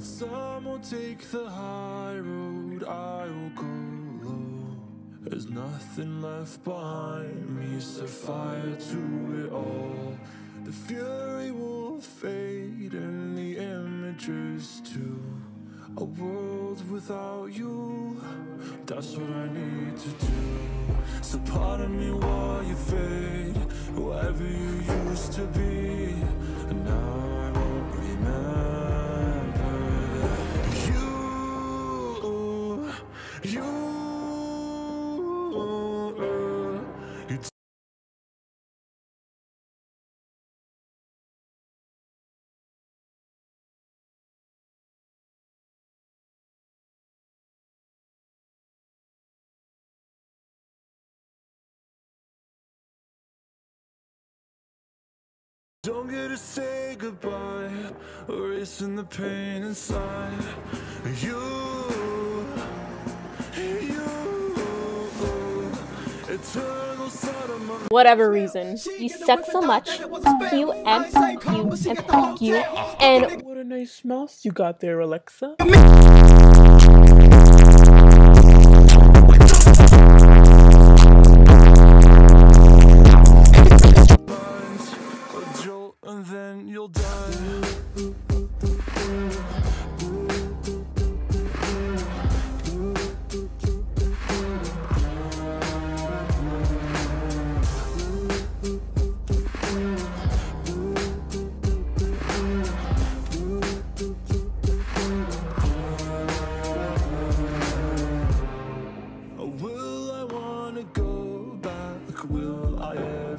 some will take the high road, I will go low. There's nothing left behind me, set fire to it all. The fury will fade and the images too. A world without you, that's what I need to do. So pardon me while you fade, whoever you used to be. Don't get to say goodbye, erasing the pain inside. You, you, eternal side whatever reason. You suck so much. Fuck you and fuck you and fuck you and What a nice mouse you got there, Alexa. go back? Will I ever?